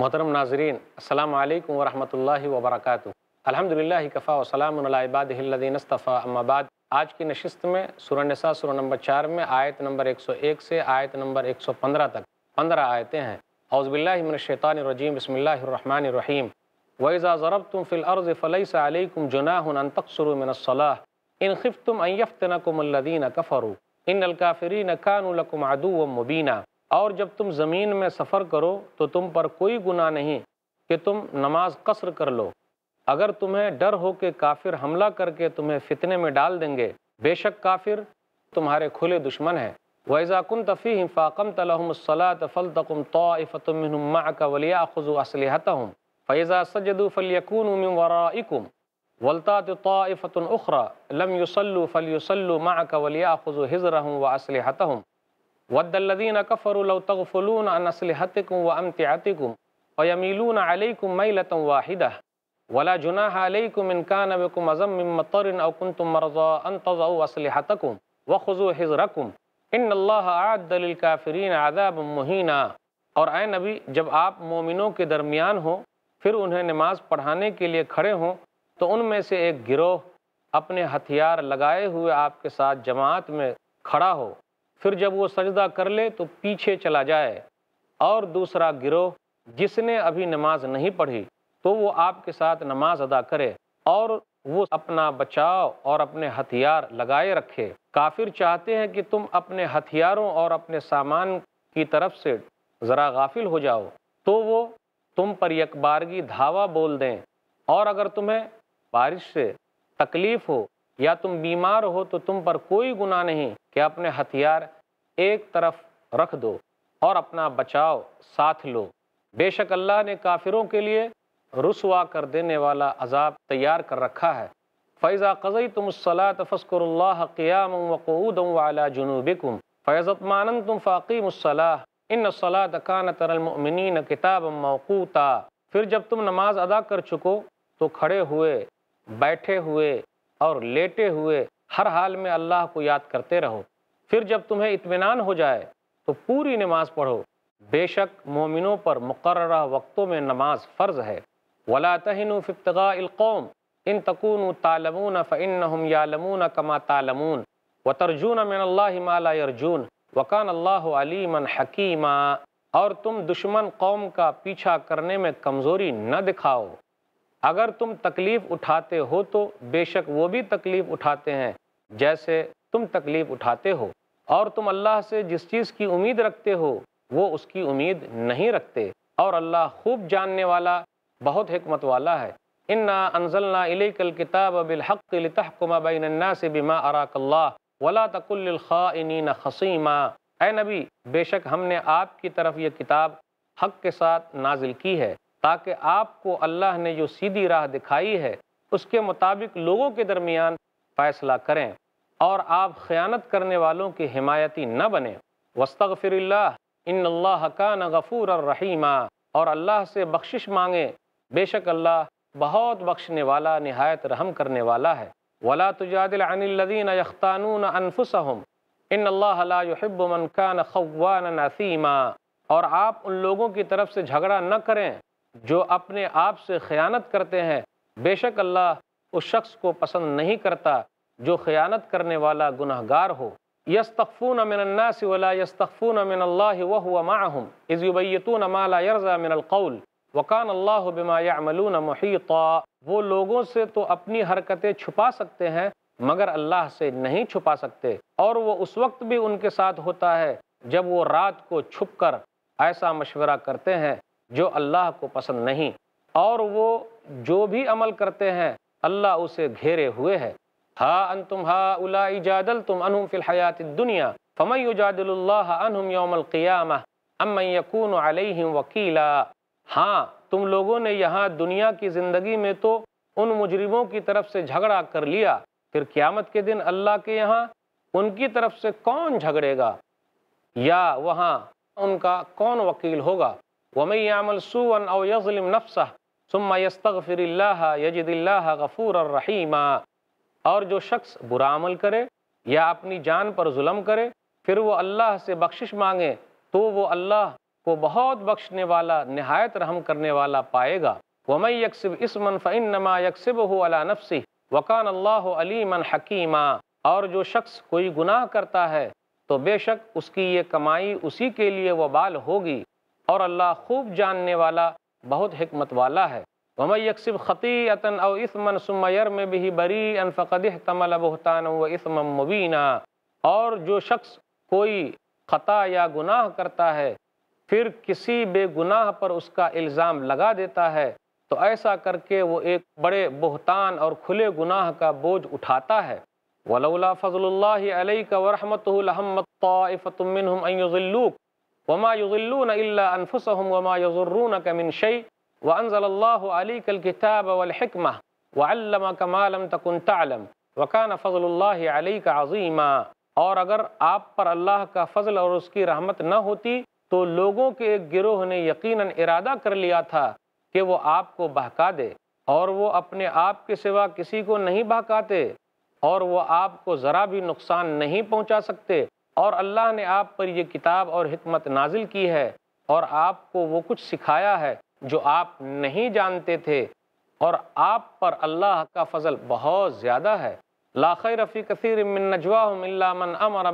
मोहतरम नाजरीन अल्लाम वरहमल वबरक अलहमदिल्ला कफ़ा वसलामबादीनस्तफ़ा अम्माबाद आज की नशस्त में सुरनसा सुर नंबर चार में, आयत नंबर 101 से आयत नंबर 115 तक, पंद्रह आयतें हैं। हौज़बिल्लिमिनशैतानरजीम बसमीम वज़ा ज़रब तुम फ़िलअर्ज़ फ़लैसम जुनाहन तकसरमिनसलाह इन खिफ तुम अयफ़तनकुमल्लिन कफ़रू। इन अलकाफ़रीन कानूलकुम अदू मुबीना। और जब तुम ज़मीन में सफ़र करो तो तुम पर कोई गुनाह नहीं कि तुम नमाज़ कसर कर लो। अगर तुम्हें डर हो कि काफिर हमला करके तुम्हें फितने में डाल देंगे, बेशक काफिर तुम्हारे खुले दुश्मन हैं। वैज़ा कुन तफ़ी फ़ाकम तलहमसलात फ़ल तकुम तोफ़तुम का वलिया खुज़ु असलहतम फ़ैज़ा सजदु फ़लयकून वराइकुम वलता तोफ़तन उखरा। लम युसल्लु फ़लयुसल्लु मा का वलिया खुज़ु हिज़रहम व असलहतम वद्दल्लदीन कफ़रुल तगफलून अनसलहतकुम व अमतियातिकुम फ़यमीलून अलैकुम मैलतम वाहिदा वला जुनाह अलैकुम इन कान बिकुम अज़म मतरिन अव कुंतुम मरज़ा अन तज़ऊ व खुज़ू हिज़रकुम इन काफिरीन अज़ाब मुहीना और आए नबी, जब आप मोमिनों के दरमियान हो, फिर उन्हें नमाज़ पढ़ाने के लिए खड़े हों तो उनमें से एक गिरोह अपने हथियार लगाए हुए आपके साथ जमात में खड़ा हो। फिर जब वो सजदा कर ले तो पीछे चला जाए। और दूसरा गिरोह, जिसने अभी नमाज़ नहीं पढ़ी तो वो आपके साथ नमाज़ अदा करे और वो अपना बचाव और अपने हथियार लगाए रखे। काफिर चाहते हैं कि तुम अपने हथियारों और अपने सामान की तरफ़ से ज़रा गाफिल हो जाओ। तो वो, तुम पर यकबारगी धावा बोल दें, और अगर तुम्हें बारिश से तकलीफ़ हो या तुम बीमार हो तो तुम पर कोई गुनाह नहीं। कि अपने हथियार एक तरफ़ रख दो और अपना बचाव साथ लो। बेशक अल्लाह ने काफिरों के लिए रसवा कर देने वाला अजाब तैयार कर रखा है। फ़ैज़ा कज़ई तुम सलात फ़स्कुल्ला क़ियाम वक़ूद वाला जुनूबिकुम फ़ैज़त मानन तुम फ़ाक़ीमसलाह इन सलात कान तरमिन किताब मौकूता। फिर जब तुम नमाज़ अदा कर चुको तो खड़े हुए, बैठे हुए और लेटे हुए हर हाल में अल्लाह को याद करते रहो। फिर जब तुम्हें इत्मीनान हो जाए तो पूरी नमाज़ पढ़ो। बेशक मोमिनों पर मुकर वक्तों में नमाज़ फ़र्ज़ है। वला तहन फ़िफ्तगाक़ौम इन तकून तालमून फ़िन यालमून कमा तालमून। व तरजून मिन माला अर्जुन वकान अल्लाह अलीमन हकीमा। और तुम दुश्मन कौम का पीछा करने में कमज़ोरी न दिखाओ। अगर तुम तकलीफ़ उठाते हो तो बेशक वो भी तकलीफ़ उठाते हैं, जैसे तुम तकलीफ़ उठाते हो। और तुम अल्लाह से जिस चीज़ की उम्मीद रखते हो, वो उसकी उम्मीद नहीं रखते। और अल्लाह खूब जानने वाला, बहुत हमत वाला है। इन्ना अनजलना इलेकल किताब बैनन्ना से बिमा अराकल्ला वला तकुल्लिन खसीमा। ए नबी, बेशक हमने आपकी तरफ़ ये किताब हक के साथ नाजिल की है। ताकि आपको अल्लाह ने जो सीधी राह दिखाई है, उसके मुताबिक लोगों के दरमियान फ़ैसला करें और आप ख़यानत करने वालों की हिमायती न बने। वस्तफ़िर इन अल्लाह का न गफ़ूर रहीमा, और अल्लाह से बख्शिश मांगे। बेशक अल्लाह बहुत बख्शने वाला, नहायत रहम करने वाला है। वला तुजादिलदीन यख्तानून अनफुसहम इन अल्लाहबमन खान खवान नसीमा और आप उन लोगों की तरफ़ से झगड़ा न करें। जो अपने आप से ख़यानत करते हैं, बेशक अल्लाह उस शख्स को पसंद नहीं करता जो ख़यानत करने वाला गुनहगार हो। यस्तफ़ून मिनन्नास वला यस्तफ़ून मिन अल्लाह यरज़ा वकान अल्लाह बिमा यामलून मुहीता। वो लोगों से तो अपनी हरकतें छुपा सकते हैं, मगर अल्लाह से नहीं छुपा सकते। और वो उस वक्त भी उनके साथ होता है जब वो रात को छुप कर ऐसा मशवरा करते हैं। जो अल्लाह को पसंद नहीं, और वो जो भी अमल करते हैं, अल्लाह उसे घेरे हुए है। हा अन तुम हा उला इजादल तुम अनहुम फिल हयात दुनिया यकून अलैहिम वकीला। हाँ तुम लोगों ने यहाँ दुनिया की ज़िंदगी में तो उन मुजरिमों की तरफ़ से झगड़ा कर लिया, फिर क़्यामत के दिन अल्लाह के यहाँ उनकी तरफ़ से कौन झगड़ेगा? या वहाँ उनका कौन वकील होगा? वमई यामल सून अव यज़लिम नफ्सा सुम्मा यस्तफ़िर यजिदिल्ला गफ़ूर रहीमा और जो शख्स बुरा अमल करे या अपनी जान पर जुल्म करे फिर वो अल्लाह से बख्शिश मांगे तो वो अल्लाह को बहुत बख्शने वाला नहायत रहम करने वाला पाएगा वमई यकसिब इसमन फ़िन नमा यकसिब हो अला नफसी वकान अल्लाह अलीमन हकीमा और जो शख्स कोई गुनाह करता है तो बेशक उसकी ये कमाई उसी के लिए वबाल होगी और अल्लाह खूब जानने वाला, बहुत हमत वाला है। वमई यकसिब ख़तीतन और इसमन सुमयर में भी बरी अनफ़द तमल बहतान व इसम मुबीना। और जो शख्स कोई ख़ता या गुनाह करता है, फिर किसी बेगुनाह पर उसका इल्ज़ाम लगा देता है तो ऐसा करके वो एक बड़े बहतान और खुले गुनाह का बोझ उठाता है। वलौला फ़ज़ल का वरहमतफ़तमिनजुल्लूक वमा युज़िल्लून इल्ला अनफुसहुम वमा यज़ुर्रून का मिन व अनज़ल्लाहु अलैकल किताब वल हिकमह व अल्लमक मा लम तकुन तअलम व कान फ़ज़लुल्लाहि अलैका अज़ीमा और अगर आप पर अल्लाह का फ़ज़ल और उसकी रहमत न होती तो लोगों के एक गिरोह ने यकीनन इरादा कर लिया था कि वो आपको बहका दे और वो अपने आप के सिवा किसी को नहीं बहकाते और वो आपको ज़रा भी नुकसान नहीं पहुँचा सकते। और अल्लाह ने आप पर यह किताब और हमत नाजिल की है और आपको वो कुछ सिखाया है जो आप नहीं जानते थे। और आप पर अल्लाह का फजल बहुत ज़्यादा है। लाखै रफ़ी कसर मिन नजवामन अमर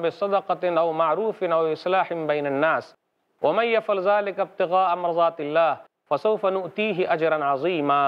वमय फ़लज़ालकब्तगा अमरज़ात फ़सौफ़नती अजरन अज़ीमा।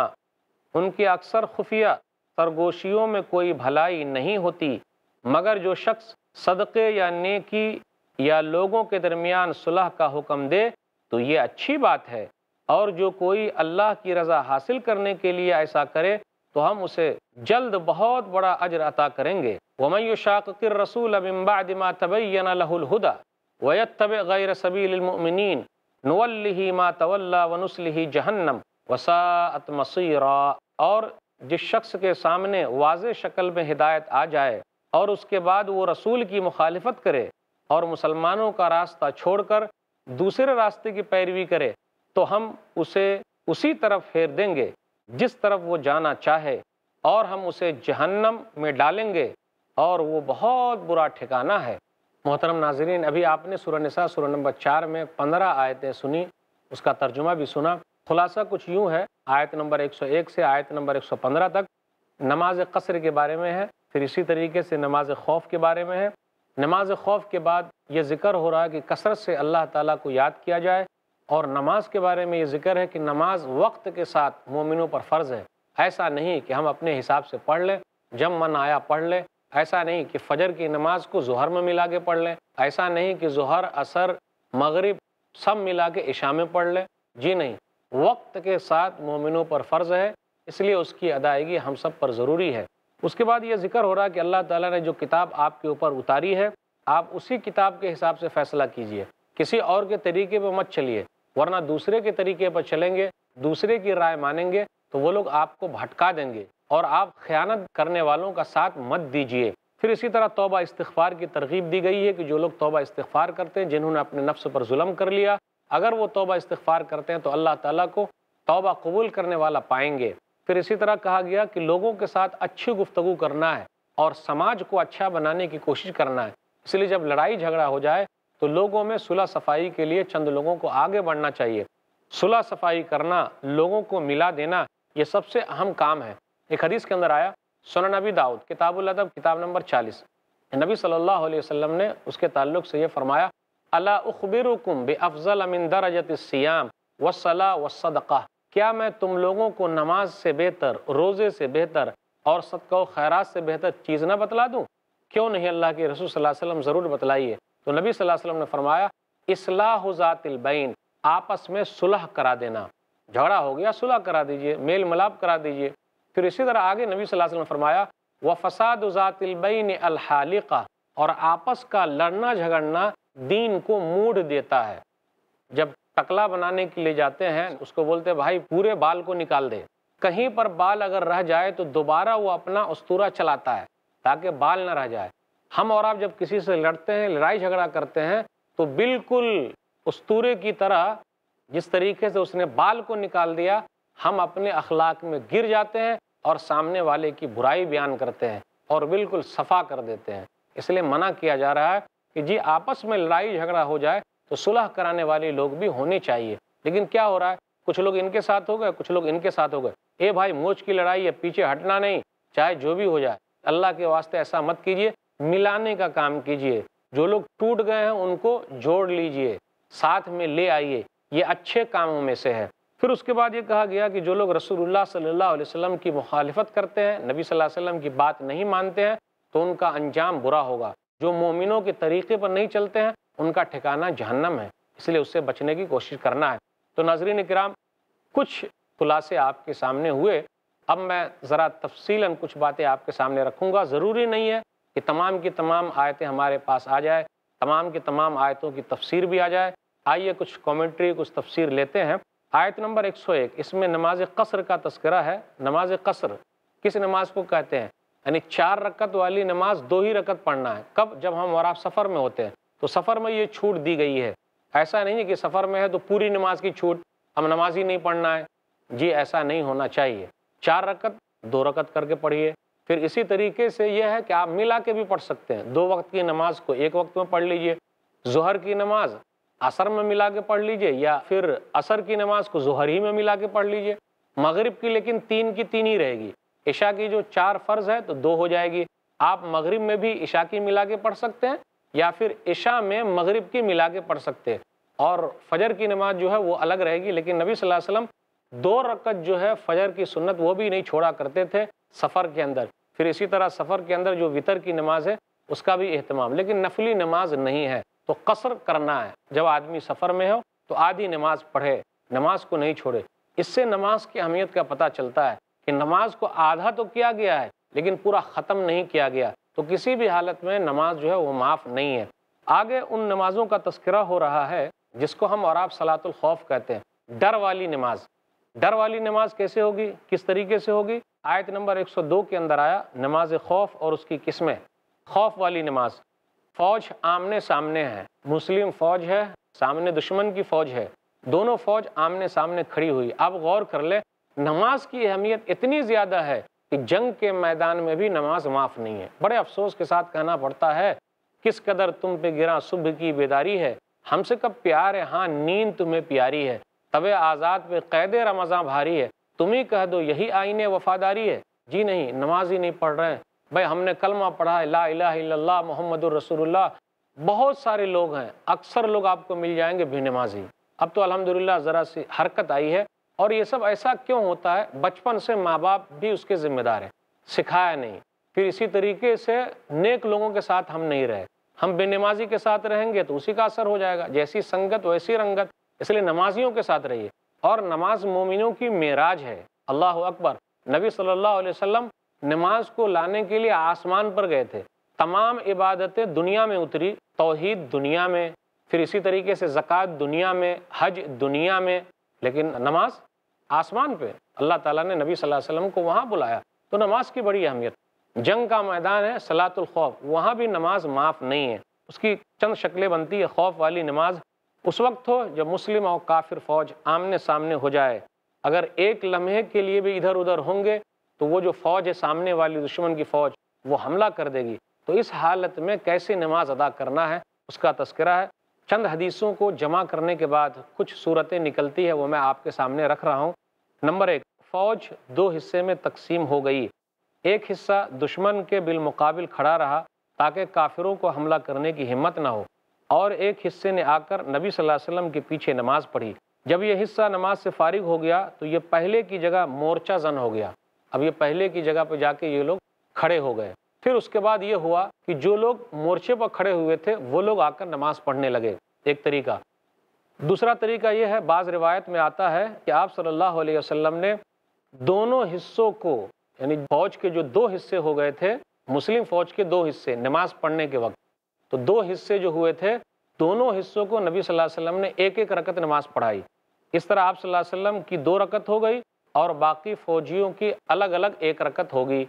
उनकी अक्सर खुफिया, सरगोशियों में कोई भलाई नहीं होती, मगर जो शख्स सदक़े या नेकी या लोगों के दरमियान सुलह का हुक्म दे तो ये अच्छी बात है। और जो कोई अल्लाह की रज़ा हासिल करने के लिए ऐसा करे तो हम उसे जल्द बहुत बड़ा अजर अता करेंगे। वमय शाकिर रसूल अबिम्बादिमा तबैन लहुलहुदा वयत तब गैर सबीलमिन नवल्ली मा तवल्ला वनुसलही जहन्नम वसात मसीरा। और जिस शख्स के सामने वाज शक्ल में हिदायत आ जाए और उसके बाद वो रसूल की मुखालफत करे और मुसलमानों का रास्ता छोड़कर दूसरे रास्ते की पैरवी करे तो हम उसे उसी तरफ़ फेर देंगे, जिस तरफ़ वो जाना चाहे, और हम उसे जहन्नम में डालेंगे, और वो बहुत बुरा ठिकाना है। मोहतरम नाजरीन, अभी आपने सुरनसा सुर नंबर चार में पंद्रह आयतें सुनी, उसका तर्जुमा भी सुना। खुलासा कुछ यूँ है, आयत नंबर 101 से आयत नंबर 115 तक। नमाज़ कसर के बारे में है फिर इसी तरीके से नमाज़ खौफ के बारे में है। नमाज़ खौफ के बाद ये ज़िक्र हो रहा है कि कसरत से अल्लाह ताला को याद किया जाए और नमाज़ के बारे में ये ज़िक्र है कि नमाज़ वक्त के साथ मोमिनों पर फ़र्ज़ है। ऐसा नहीं कि हम अपने हिसाब से पढ़ लें, जब मन आया पढ़ लें। ऐसा नहीं कि फ़जर की नमाज़ को जहर में मिला के पढ़ लें। ऐसा नहीं कि जहर, असर, मगरिब सब मिला के इशा में पढ़ लें। जी नहीं, वक्त के साथ मोमिनों पर फ़र्ज़ है, इसलिए उसकी अदायगी हम सब पर ज़रूरी है। उसके बाद ये ज़िक्र हो रहा है कि अल्लाह ताला ने जो किताब आपके ऊपर उतारी है, आप उसी किताब के हिसाब से फ़ैसला कीजिए। किसी और के तरीके पर मत चलिए, वरना दूसरे के तरीके पर चलेंगे, दूसरे की राय मानेंगे तो वो लोग आपको भटका देंगे और आप ख़यानत करने वालों का साथ मत दीजिए। फिर इसी तरह तोबा इस्तफ़ार की तरगीब दी गई है कि जो लोग तोबा इस्तफ़ार करते हैं, जिन्होंने अपने नफ्स पर जुल्म कर लिया, अगर वो तोबा इस्तफ़ार करते हैं तो अल्लाह ताला को तोबा कबूल करने वाला पाएँगे। फिर इसी तरह कहा गया कि लोगों के साथ अच्छी गुफ्तु करना है और समाज को अच्छा बनाने की कोशिश करना है। इसलिए जब लड़ाई झगड़ा हो जाए तो लोगों में सुलह सफ़ाई के लिए चंद लोगों को आगे बढ़ना चाहिए। सुलह सफ़ाई करना, लोगों को मिला देना, ये सबसे अहम काम है। एक हदीस के अंदर आया सुन नबी दाऊद, किताबुल अदब, किताब नंबर चालीस। नबी सल्लल्लाहु अलैहि वसल्लम ने उसके ताल्लुक से ये फरमाया, अला उखबिरुकुम बे अफजल अमिन दरजत सियाम वसला वसदक़ा क्या मैं तुम लोगों को नमाज़ से बेहतर, रोज़े से बेहतर और सदक़ खैरात से बेहतर चीज़ ना बतला दूँ? क्यों नहीं अल्लाह के रसूल सल्लल्लाहु अलैहि वसल्लम ज़रूर बतलाइए? तो नबी सल्लल्लाहु अलैहि वसल्लम ने फरमाया इसलाहज़ातिलबैन आपस में सुलह करा देना। झगड़ा हो गया, सुलह करा दीजिए मेल मिलाप करा दीजिए। फिर इसी तरह आगे नबी सल्लल्लाहु अलैहि वसल्लम ने फरमाया, व फसाद ज़ातिलबैन अलहालिका और आपस का लड़ना झगड़ना दीन को मूड देता है। टकला बनाने के लिए जाते हैं, उसको बोलते हैं, भाई, पूरे बाल को निकाल दे। कहीं पर बाल अगर रह जाए तो दोबारा वो अपना उस्तूरा चलाता है, ताकि बाल ना रह जाए। हम और आप जब किसी से लड़ते हैं लड़ाई झगड़ा करते हैं तो बिल्कुल उस्तूरे की तरह जिस तरीके से उसने बाल को निकाल दिया, हम अपने अखलाक में गिर जाते हैं और सामने वाले की बुराई बयान करते हैं और बिल्कुल सफ़ा कर देते हैं। इसलिए मना किया जा रहा है कि जी, आपस में लड़ाई झगड़ा हो जाए तो सुलह कराने वाले लोग भी होने चाहिए। लेकिन क्या हो रहा है? कुछ लोग इनके साथ हो गए, कुछ लोग इनके साथ हो गए। ए भाई, मोच की लड़ाई है, पीछे हटना नहीं, चाहे जो भी हो जाए। अल्लाह के वास्ते ऐसा मत कीजिए, मिलाने का काम कीजिए। जो लोग टूट गए हैं, उनको जोड़ लीजिए, साथ में ले आइए। ये अच्छे कामों में से है। फिर उसके बाद ये कहा गया कि जो लोग रसूलुल्लाह सल्लल्लाहु अलैहि वसल्लम की मुखालफत करते हैं, नबी सल्लल्लाहु अलैहि वसल्लम की बात नहीं मानते हैं तो उनका अंजाम बुरा होगा। जो मोमिनों के तरीके पर नहीं चलते हैं उनका ठिकाना जहन्नम है, इसलिए उससे बचने की कोशिश करना है। तो नाजरीन कराम, कुछ खुलासे आपके सामने हुए। अब मैं ज़रा तफसीला कुछ बातें आपके सामने रखूँगा। ज़रूरी नहीं है कि तमाम की तमाम आयतें हमारे पास आ जाए, तमाम की तमाम आयतों की तफसीर भी आ जाए। आइए कुछ कॉमेंट्री, कुछ तफसीर लेते हैं। आयत नंबर 101 इसमें नमाज़ कसर का तस्करा है। नमाज़ कसर, किस नमाज़ को कहते हैं? यानी चार रकत वाली नमाज़ दो ही रकत पढ़ना है। कब? जब हम और आप सफ़र में होते हैं। तो सफ़र में ये छूट दी गई है। ऐसा नहीं है कि सफ़र में है तो पूरी नमाज़ की छूट। हम नमाज़ ही नहीं पढ़ना है। जी, ऐसा नहीं होना चाहिए। चार रकत, दो रकत करके पढ़िए। फिर इसी तरीके से यह है कि आप मिला के भी पढ़ सकते हैं। दो वक्त की नमाज़ को एक वक्त में पढ़ लीजिए। जहर की नमाज़ असर में मिला के पढ़ लीजिए या फिर असर की नमाज़ को जहर ही में मिला के पढ़ लीजिए। मगरिब की लेकिन तीन की तीन ही रहेगी। ईशा की जो चार फ़र्ज़ है तो दो हो जाएगी। आप मगरिब में भी ईशा की मिला के पढ़ सकते हैं। या फिर ईशा में मगरिब की मिला के पढ़ सकते हैं। और फजर की नमाज़ जो है वो अलग रहेगी, लेकिन नबी सल्लल्लाहु अलैहि वसल्लम दो रकत जो है फजर की सुन्नत वो भी नहीं छोड़ा करते थे सफ़र के अंदर। फिर इसी तरह सफ़र के अंदर जो वितर की नमाज़ है, उसका भी अहतमाम लेकिन नफली नमाज़ नहीं है तो कसर करना है। जब आदमी सफ़र में हो तो आधी नमाज़ पढ़े, नमाज़ को नहीं छोड़े। इससे नमाज़ की अहमियत का पता चलता है कि नमाज़ को आधा तो किया गया है, लेकिन पूरा ख़त्म नहीं किया गया। तो किसी भी हालत में नमाज़ जो है वो माफ़ नहीं है। आगे उन नमाज़ों का तस्करा हो रहा है, जिसको हम और आप सलातुल खौफ कहते हैं। डर वाली नमाज़। डर वाली नमाज़ कैसे होगी? किस तरीके से होगी? आयत नंबर 102 के अंदर आया, नमाज़ खौफ और उसकी किस्में। खौफ वाली नमाज़। फ़ौज आमने सामने है। मुस्लिम फ़ौज है, सामने दुश्मन की फ़ौज है। दोनों फ़ौज आमने सामने खड़ी हुई। अब गौर कर ले, नमाज़ की अहमियत इतनी ज़्यादा है कि जंग के मैदान में भी नमाज़ माफ़ नहीं है। बड़े अफसोस के साथ कहना पड़ता है, किस कदर तुम पे गिरा सुबह की बेदारी है? हमसे कब प्यार है? हाँ नींद तुम्हें प्यारी है। तबे आज़ाद पे कैद रमज़ा भारी है। तुम ही कह दो, यही आईने वफादारी है। जी नहीं, नमाज़ ही नहीं पढ़ रहे हैं। भाई, हमने कलमा पढ़ा है, ला इला मोहम्मद रसूलुल्लाह। बहुत सारे लोग हैं, अक्सर लोग आपको मिल जाएँगे भी नमाजी। अब तो अल्हम्दुलिल्लाह, ज़रा सी हरकत आई है। और ये सब ऐसा क्यों होता है? बचपन से माँ बाप भी उसके ज़िम्मेदार हैं। सिखाया नहीं। फिर इसी तरीके से नेक लोगों के साथ हम नहीं रहे। हम बेनमाजी के साथ रहेंगे तो उसी का असर हो जाएगा। जैसी संगत, वैसी रंगत। इसलिए नमाजियों के साथ रहिए। और नमाज़ मोमिनों की मेराज है। अल्लाह अकबर। नबी सल्लल्लाहु अलैहि वसल्लम नमाज़ को लाने के लिए आसमान पर गए थे। तमाम इबादतें दुनिया में उतरी। तोहहीद दुनिया में। फिर इसी तरीके से ज़क़़त दुनिया में। हज दुनिया में। लेकिन नमाज़ आसमान पे। अल्लाह ताला ने नबी सल्लल्लाहु अलैहि वसल्लम को वहाँ बुलाया। तो नमाज़ की बड़ी अहमियत। जंग का मैदान है, सलातुल खौफ। वहाँ भी नमाज़ माफ़ नहीं है। उसकी चंद शक्लें बनती है, खौफ वाली नमाज़। उस वक्त हो जब मुस्लिम और काफिर फ़ौज आमने सामने हो जाए। अगर एक लम्हे के लिए भी इधर उधर होंगे तो वो जो फ़ौज है, सामने वाली दुश्मन की फ़ौज, वो हमला कर देगी। तो इस हालत में कैसे नमाज़ अदा करना है, उसका तस्करा है। चंद हदीसों को जमा करने के बाद कुछ सूरतें निकलती है, वो मैं आपके सामने रख रहा हूँ। नंबर एक, फ़ौज दो हिस्से में तकसीम हो गई। एक हिस्सा दुश्मन के बिलमुकाबिल खड़ा रहा, ताकि काफिरों को हमला करने की हिम्मत ना हो। और एक हिस्से ने आकर नबी सल्लल्लाहु अलैहि वसल्लम के पीछे नमाज़ पढ़ी। जब यह हिस्सा नमाज़ से फारिग हो गया तो ये पहले की जगह मोर्चा जन हो गया। अब ये पहले की जगह पर जाके ये लोग खड़े हो गए। फिर उसके बाद ये हुआ कि जो लोग मोर्चे पर खड़े हुए थे, वो लोग आकर नमाज़ पढ़ने लगे, एक तरीका। दूसरा तरीका ये है, बाज़ रिवायत में आता है कि आप सल्लल्लाहु अलैहि वसल्लम ने दोनों हिस्सों को, यानी फौज के जो दो हिस्से हो गए थे, मुस्लिम फौज के दो हिस्से, नमाज़ पढ़ने के वक्त तो दो हिस्से जो हुए थे, दोनों हिस्सों को नबी सल्लल्लाहु अलैहि वसल्लम ने एक एक रकत नमाज़ पढ़ाई। इस तरह आप सल्लल्लाहु अलैहि वसल्लम की दो रकत हो गई और बाकी फौजियों की अलग अलग एक रकत होगी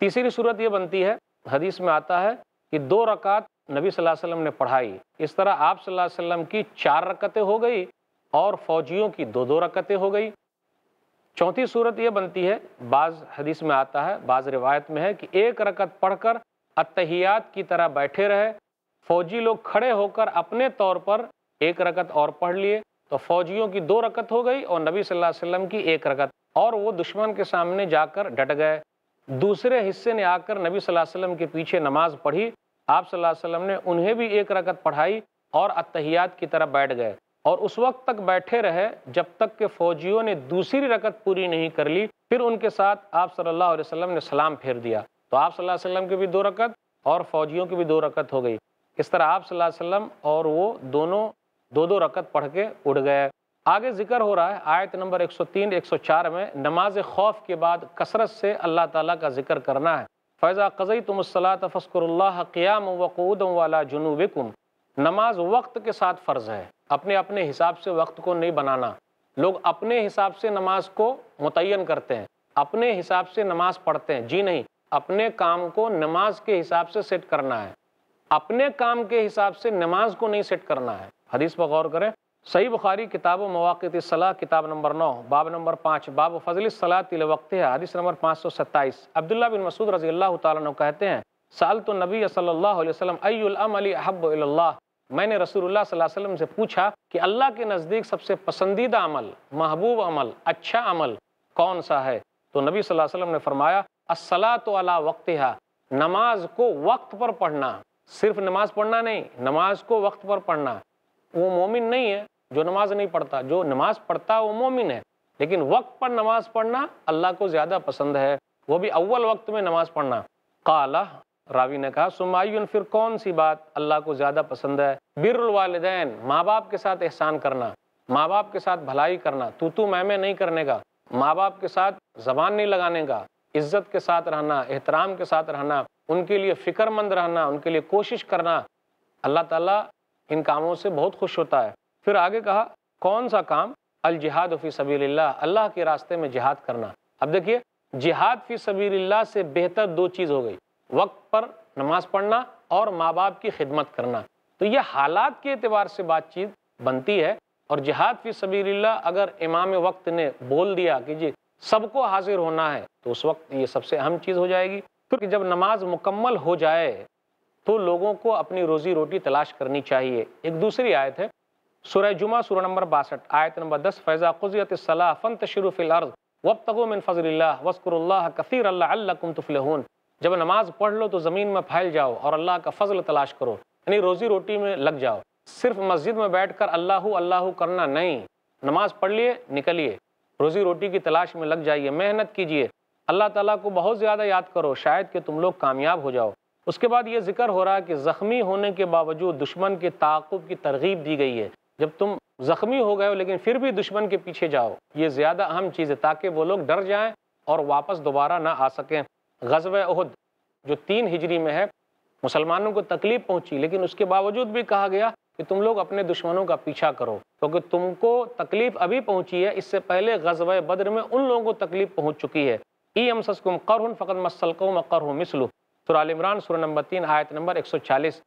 तीसरी सूरत ये बनती है, हदीस में आता है कि दो रकात नबी सल्लल्लाहु अलैहि वसल्लम ने पढ़ाई। इस तरह आप सल्लल्लाहु अलैहि वसल्लम की चार रकतें हो गई और फौजियों की दो दो रकतें हो गई। चौथी सूरत यह बनती है, बाज़ हदीस में आता है, बाज़ रिवायत में है कि एक रकत पढ़कर अतहियात की तरह बैठे रहे। फौजी लोग खड़े होकर अपने तौर पर एक रकत और पढ़ लिए तो फौजियों की दो रकत हो गई और नबी सल्लल्लाहु अलैहि वसल्लम की एक रकत और वो दुश्मन के सामने जाकर डट गए। दूसरे हिस्से ने आकर नबी वसल्लम के पीछे नमाज़ पढ़ी। आप वसल्लम ने उन्हें भी एक रकत पढ़ाई और अतहियात की तरफ़ बैठ गए। और उस वक्त तक बैठे रहे, जब तक के फौजियों ने दूसरी रकत पूरी नहीं कर ली, फिर उनके साथ आप सल्लल्लाहु अलैहि वसल्लम ने सलाम फेर दिया। तो आप सल्लल्लाहु अलैहि वसल्लम की भी दो रकत और फौजियों की भी दो रकत हो गई। इस तरह आप सल्लल्लाहु अलैहि वसल्लम और वो दोनों दो दो रकत पढ़ के उड़ गए। आगे ज़िक्र हो रहा है, आयत नंबर 103 104 में नमाज़ खौफ के बाद कसरत से अल्लाह ताला का ज़िक्र करना है। फ़ैज़ा कज़ई तुमसलात फ़स्कुल्ला क़ियाम वक़ूद वाला जुनूबिकुम। नमाज़ वक्त के साथ फ़र्ज़ है, अपने अपने हिसाब से वक्त को नहीं बनाना। लोग अपने हिसाब से नमाज़ को मुतन करते हैं, अपने हिसाब से नमाज़ पढ़ते हैं। जी नहीं, अपने काम को नमाज़ के हिसाब से सेट करना है। अपने काम के हिसाब से नमाज़ को नहीं सेट करना है। हदीस पर गौर करें सही बुखारी, किताब मवाक़ सलाह, किताब नंबर नौ, बाब नंबर पाँच, बाब फजल सलाह, तिल वक्त है, हदीस नंबर पाँच सौ सत्ताईस। अब्दुल्ला बिन मसूद रज़ी अल्लाह तु कहते हैं साल तो नबी अलैहि वसल्लम, अय्युल अहब मैंने रसूलुल्लाह सल्लल्लाहु वसल्लम से पूछा कि अल्लाह के नज़दीक सबसे पसंदीदा अमल, महबूब अमल अच्छा अमल कौन सा है? तो नबी सल्लल्लाहु वसल्लम ने फरमाया असला तो अला वक्त नमाज़ को वक्त पर पढ़ना, सिर्फ़ नमाज़ पढ़ना नहीं, नमाज़ को वक्त पर पढ़ना, वो मोमिन नहीं है जो नमाज़ नहीं पढ़ता, जो नमाज़ पढ़ता वो मोमिन है, लेकिन वक्त पर नमाज़ पढ़ना अल्लाह को ज़्यादा पसंद है। वो भी अव्वल वक्त में नमाज़ पढ़ना। काला, रावी ने कहा सुमायुन फिर कौन सी बात अल्लाह को ज़्यादा पसंद है? बिरवालदेन माँ बाप के साथ एहसान करना माँ बाप के साथ भलाई करना, तू तू मैं मैं नहीं करने का। माँ बाप के साथ जबान नहीं लगाने का, इज़्ज़त के साथ रहना, एहतराम के साथ रहना, उनके लिए फ़िक्रमंद रहना, उनके लिए कोशिश करना। अल्लाह ताला इन कामों से बहुत खुश होता है। फिर आगे कहा, कौन सा काम? अल जिहाद फ़ी सबील्ला अल्लाह के रास्ते में जिहाद करना। अब देखिए, जिहाद फ़ी सबील्ला से बेहतर दो चीज़ हो गई। वक्त पर नमाज़ पढ़ना और माँ बाप की खिदमत करना। तो ये हालात के अतबार से बातचीत बनती है और जिहाद फ़ी सबील्ला अगर इमाम वक्त ने बोल दिया कि जी, सबको हाजिर होना है तो उस वक्त ये सबसे अहम चीज़ हो जाएगी। फिर जब नमाज़ मुकम्मल हो जाए तो लोगों को अपनी रोज़ी रोटी तलाश करनी चाहिए। एक दूसरी आयत है सुरह जुमा सुर नंबर बासठ, आयत नंबर दस, फैज़ा खुजियत सलाह फ़न तशरफ़िलर्ज़ वब तगो मिन फ़ज़ल्ला वस्कुरल्ला कसीर अल्लाकुम तुफलहून। जब नमाज़ पढ़ लो तो ज़मीन में फैल जाओ और अल्लाह का फ़ज़ल तलाश करो, यानी रोज़ी रोटी में लग जाओ। सिर्फ़ मस्जिद में बैठ कर अल्लाह अल्लाह करना नहीं। नमाज़ पढ़ लिए, निकलिए। रोज़ी रोटी की तलाश में लग जाइए, मेहनत कीजिए। अल्लाह ताला को बहुत ज़्यादा याद करो, शायद कि तुम लोग कामयाब हो जाओ। उसके बाद ये ज़िक्र हो रहा है कि ज़ख्मी होने के बावजूद दुश्मन के ताक़ुब की तरगीब दी गई है। जब तुम ज़ख्मी हो गए हो, लेकिन फिर भी दुश्मन के पीछे जाओ। ये ज़्यादा अहम चीज़ है ताकि वो लोग डर जाएँ और वापस दोबारा ना आ सकें। गजब अहद जो तीन हिजरी में है, मुसलमानों को तकलीफ़ पहुँची, लेकिन उसके बावजूद भी कहा गया कि तुम लोग अपने दुश्मनों का पीछा करो, क्योंकि तो तुमको तकलीफ़ अभी पहुँची है। इससे पहले गजब बद्र में उन लोगों को तकलीफ़ पहुँच चुकी है। ई एम सस्कुम कर फ़कत मसलकुम कर मिसलू। सुराल इमरान, सुर नंबर तीन, आयत नंबर 140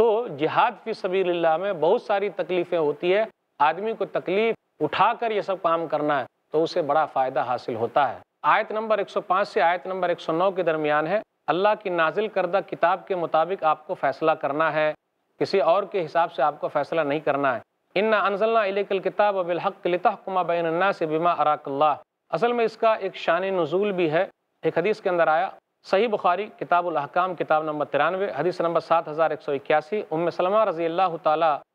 तो जिहाद फ़ी सबील्ला में बहुत सारी तकलीफ़ें होती है। आदमी को तकलीफ़ उठाकर ये सब काम करना है तो उसे बड़ा फ़ायदा हासिल होता है। आयत नंबर 105 से आयत नंबर 109 के दरमियान है, अल्लाह की नाजिल करदा किताब के मुताबिक आपको फ़ैसला करना है, किसी और के हिसाब से आपको फ़ैसला नहीं करना है। इन्ना अनजल्ला किताब बिलहक लितहकुमा से बिमा अराकल्ला असल में इसका एक शान नजूल भी है, एक हदीस के अंदर आया सही बुखारी किताबुलहकाम किताब नंबर तिरानवे, हदीस नंबर सात हज़ार एक सौ इक्यासी उम सलमा रज़ी अल्लाह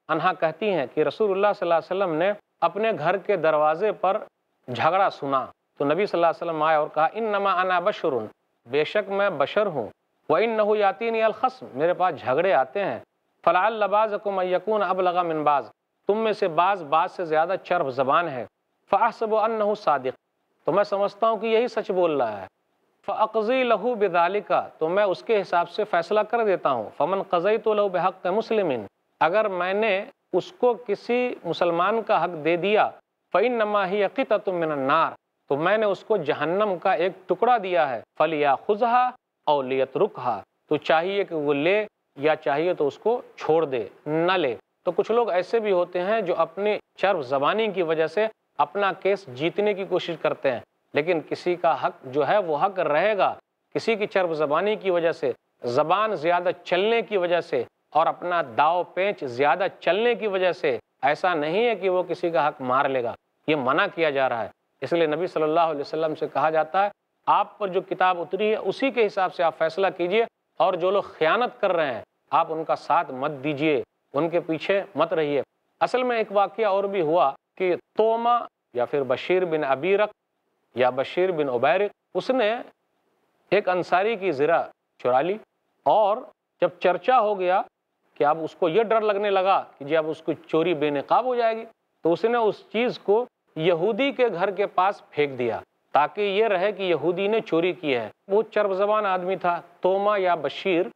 तहा कहती हैं कि अलैहि वसल्लम ने अपने घर के दरवाजे पर झगड़ा सुना। तो नबी वसल्लम आए और कहा इन नमा अना बशरुन, बेशक मैं बशर हूँ। व इन नहू यातीन अलखसम मेरे पास झगड़े आते हैं। फ़लाल लबाज़कुम यकून अब लगा मिनबाज तुम में से बाज बाज से ज़्यादा चर्ब ज़बान है। फ़ासब अन सादिक तो मैं समझता हूँ कि यही सच बोल रहा है। फ़ी लहू का तो मैं उसके हिसाब से फ़ैसला कर देता हूँ। फ़मन कज़ई तो लहू बेहक मुस्लिम अगर मैंने उसको किसी मुसलमान का हक दे दिया फ़ैन नमा ही अक़ीत नार तो मैंने उसको जहन्नम का एक टुकड़ा दिया है। फलिया खुजहा और लियत रुकहा तो चाहिए कि वो ले या चाहिए तो उसको छोड़ दे, न ले। तो कुछ लोग ऐसे भी होते हैं जो अपनी चर्व जबानी की वजह से अपना केस जीतने की कोशिश करते हैं। लेकिन किसी का हक जो है, वो हक रहेगा। किसी की चर्ब ज़बानी की वजह से, ज़बान ज़्यादा चलने की वजह से और अपना दाव पेंच ज़्यादा चलने की वजह से ऐसा नहीं है कि वो किसी का हक मार लेगा। ये मना किया जा रहा है। इसलिए नबी सल्लल्लाहु अलैहि वसल्लम से कहा जाता है, आप पर जो किताब उतरी है, उसी के हिसाब से आप फैसला कीजिए और जो लोग ख़यानत कर रहे हैं, आप उनका साथ मत दीजिए। उनके पीछे मत रहिए। असल में एक वाक्य और भी हुआ कि तोमा या फिर बशीर बिन अबीरक या बशीर बिन उबैर, उसने एक अंसारी की ज़रा चुरा ली और जब चर्चा हो गया कि अब उसको ये डर लगने लगा कि जी अब उसको चोरी बेनकाब हो जाएगी तो उसने उस चीज़ को यहूदी के घर के पास फेंक दिया ताकि ये रहे कि यहूदी ने चोरी की है। वो चरब जबान आदमी था, तोमा या बशीर,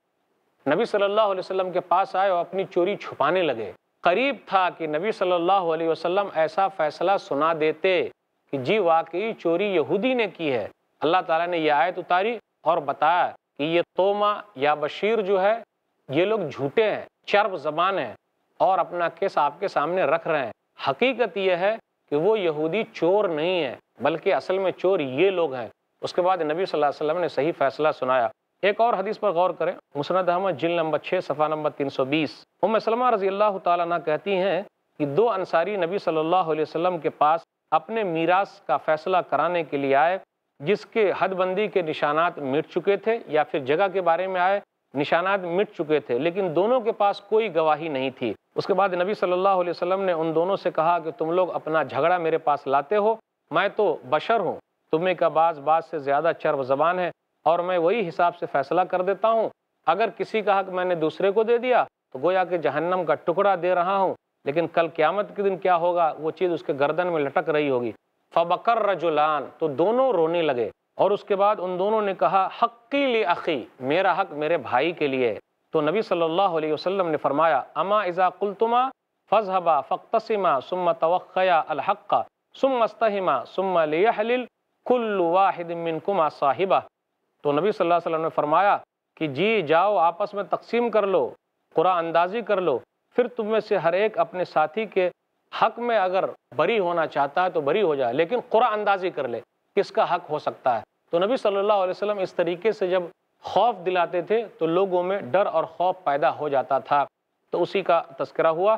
नबी सल्लल्लाहु अलैहि वसल्लम के पास आए और अपनी चोरी छुपाने लगे। करीब था कि नबी सल्लल्लाहु अलैहि वसल्लम ऐसा फैसला सुना देते कि जी वाकई चोरी यहूदी ने की है। अल्लाह ताला ने यह आयत उतारी और बताया कि ये तोमा या बशीर जो है, ये लोग झूठे हैं चर्ब जबान है और अपना केस आपके सामने रख रहे हैं। हकीकत यह है कि वो यहूदी चोर नहीं है, बल्कि असल में चोर ये लोग हैं। उसके बाद नबी सल्लल्लाहु अलैहि वसल्लम ने सही फैसला सुनाया। एक और हदीस पर गौर करें, मुसनद अहमद जिल नंबर छः सफ़ा नंबर तीन सौ बीस। उम सलमा रज़ी अल्लाह कहती हैं कि दो अंसारी नबी सल्लल्लाहु अलैहि वसल्लम के पास अपने मीरास का फैसला कराने के लिए आए, जिसके हदबंदी के निशानात मिट चुके थे या फिर जगह के बारे में आए, निशानात मिट चुके थे, लेकिन दोनों के पास कोई गवाही नहीं थी। उसके बाद नबी सल्लल्लाहु अलैहि वसल्लम ने उन दोनों से कहा कि तुम लोग अपना झगड़ा मेरे पास लाते हो, मैं तो बशर हूँ। तुम्हें का बाज बाज से ज़्यादा चर्ब जबान है, और मैं वही हिसाब से फैसला कर देता हूँ। अगर किसी का हक मैंने दूसरे को दे दिया तो गोया कि जहन्नम का टुकड़ा दे रहा हूँ। लेकिन कल क्यामत के दिन क्या होगा? वो चीज़ उसके गर्दन में लटक रही होगी। फ़बकर रजुलान तो दोनों रोने लगे। और उसके बाद उन दोनों ने कहा, हक्की ले अखी, मेरा हक मेरे भाई के लिए तो नबी सल्लल्लाहु अलैहि वसल्लम ने फरमाया, अमा इज़ा कुलतुमा फ़जहबा फ़क्तसिमा सुम तवक़या अलहक़ सुम सुम लियल कुल्लु वाहिद मिनकुमा साहिबा। तो नबी सल्लल्लाहु अलैहि वसल्लम ने फरमाया कि, जी, जाओ, आपस में तकसीम कर लो कुरा अंदाजी कर लो फिर तुम में से हर एक अपने साथी के हक में अगर बरी होना चाहता है तो बरी हो जाए, लेकिन कुरा अंदाजी कर ले, किसका हक हो सकता है? तो नबी सल्लल्लाहु अलैहि वसल्लम इस तरीके से जब खौफ दिलाते थे तो लोगों में डर और खौफ पैदा हो जाता था। तो उसी का तस्करा हुआ।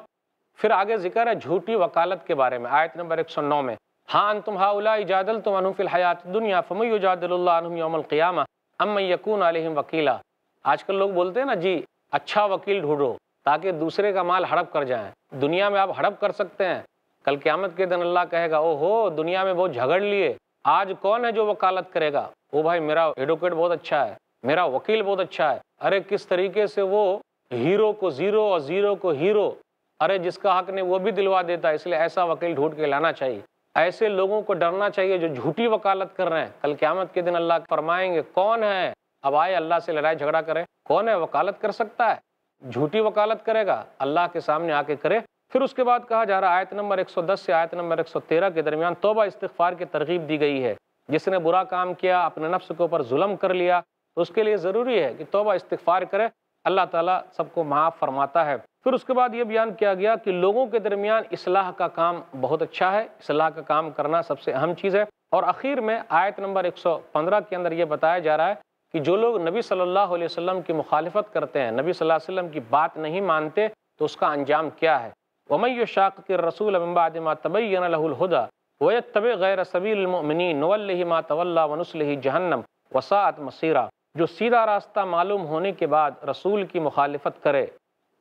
फिर आगे ज़िक्र है झूठी वकालत के बारे में, आयत नंबर एक सौ नौ में। हाँ तुम हाउला इजादल तुम अनुफिल हयात दुनिया फ़मैजादलक़ियामा अम यकून अलहम वकीला। आजकल लोग बोलते हैं ना, जी अच्छा वकील ढूंढो। ताकि दूसरे का माल हड़प कर जाए। दुनिया में आप हड़प कर सकते हैं। कल क्यामत के दिन अल्लाह कहेगा, ओहो, दुनिया में बहुत झगड़ लिए। आज कौन है जो वकालत करेगा? वो भाई, मेरा एडवोकेट बहुत अच्छा है। मेरा वकील बहुत अच्छा है। अरे, किस तरीके से वो हीरो को ज़ीरो और ज़ीरो को हीरो? अरे, जिसका हक नहीं, वो भी दिलवा देता है। इसलिए ऐसा वकील ढूंढ के लाना चाहिए। ऐसे लोगों को डरना चाहिए जो झूठी वकालत कर रहे हैं। कल क्यामत के दिन अल्लाह फरमाएँगे, कौन है? अब आए, अल्लाह से लड़ाई झगड़ा करें। कौन है वकालत कर सकता है? झूठी वकालत करेगा, अल्लाह के सामने आके करे। फिर उसके बाद कहा जा रहा है, आयत नंबर 110 से आयत नंबर 113 के दरमियान तोबा इस्तफार की तरगीब दी गई है। जिसने बुरा काम किया, अपने नफ्स के ऊपर जुल्म कर लिया तो उसके लिए ज़रूरी है कि तोबा इस्तफार करे, अल्लाह ताला सबको माफ़ फरमाता है। फिर उसके बाद ये बयान किया गया कि लोगों के दरमियान इसलाह का काम बहुत अच्छा है। इसलाह का काम करना सबसे अहम चीज़ है। और आखिर में आयत नंबर 115 के अंदर ये बताया जा रहा है कि जो लोग नबी सल्लल्लाहु अलैहि वसल्लम की मुखालफत करते हैं, नबी सल्लल्लाहु अलैहि वसल्लम की बात नहीं मानते तो उसका अंजाम क्या है? वमय शाक के रसूल अम्बादमा तबैनहुदा वह तब गैर सबीलमिनी नवल्लि मा तवल्ला वनुसलि जहन्नम वसात मसीरा। जो सीधा रास्ता मालूम होने के बाद रसूल की मुखालफत करे,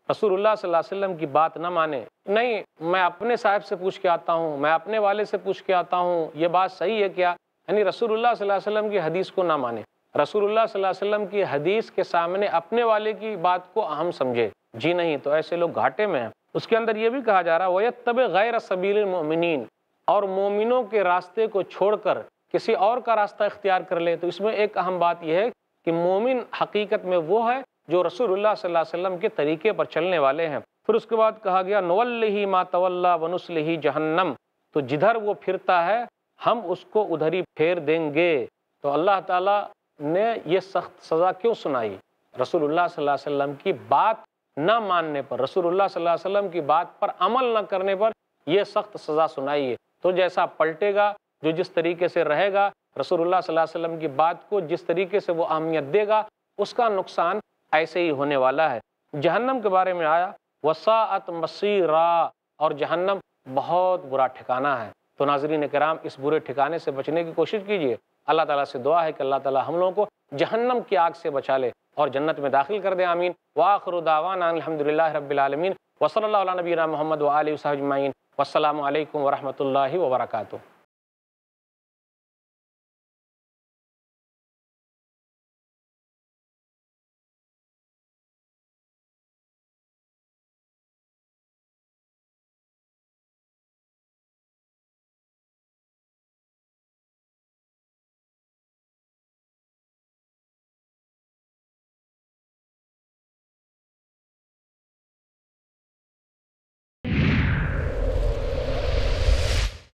रसूलुल्लाह सल्लल्लाहु अलैहि वसल्लम की बात ना माने, नहीं, मैं अपने साहब से पूछ के आता हूँ, मैं अपने वाले से पूछ के आता हूँ, ये बात सही है क्या? यानी रसूलुल्लाह सल्लल्लाहु अलैहि वसल्लम की हदीस को ना माने। रसूलुल्लाह सल्लल्लाहु अलैहि वसल्लम की हदीस के सामने अपने वाले की बात को अहम समझे। जी नहीं तो ऐसे लोग घाटे में हैं। उसके अंदर ये भी कहा जा रहा है वह तब गैर सबील मोमिन और मोमिनों के रास्ते को छोड़कर किसी और का रास्ता इख्तियार कर ले। तो इसमें एक अहम बात यह है कि मोमिन हकीकत में वो है जो रसूलुल्लाह सल्लल्लाहु अलैहि वसल्लम के तरीके पर चलने वाले हैं। फिर उसके बाद कहा गया नवल ही मा तवल्ला वनुसल जहन्नम। तो जिधर वो फिरता है, हम उसको उधर ही फेर देंगे। तो अल्लाह ताला ने ये सख्त सज़ा क्यों सुनाई? रसूलुल्लाह सल्लल्लाहु अलैहि वसल्लम की बात न मानने पर, रसूलुल्लाह सल्लल्लाहु अलैहि वसल्लम की बात पर अमल न करने पर यह सख्त सज़ा सुनाई है। तो जैसा पलटेगा, जो जिस तरीके से रहेगा, रसूलुल्लाह सल्लल्लाहु अलैहि वसल्लम की बात को जिस तरीके से वो अहमियत देगा, उसका नुकसान ऐसे ही होने वाला है। जहन्नम के बारे में आया वसात मसीरा, और जहन्नम बहुत बुरा ठिकाना है। तो नाजरीन कराम इस बुरे ठिकाने से बचने की कोशिश कीजिए। अल्लाह ताला से दुआ है कि अल्लाह ताला हम लोगों को जहन्नम की आग से बचा ले और जन्नत में दाखिल कर दे, आमीन। वाखर दावान अलहमदिल्ला रबालमीन वसल नबीना मोहम्मद वालजमाइन वालकम वरहमल वर्का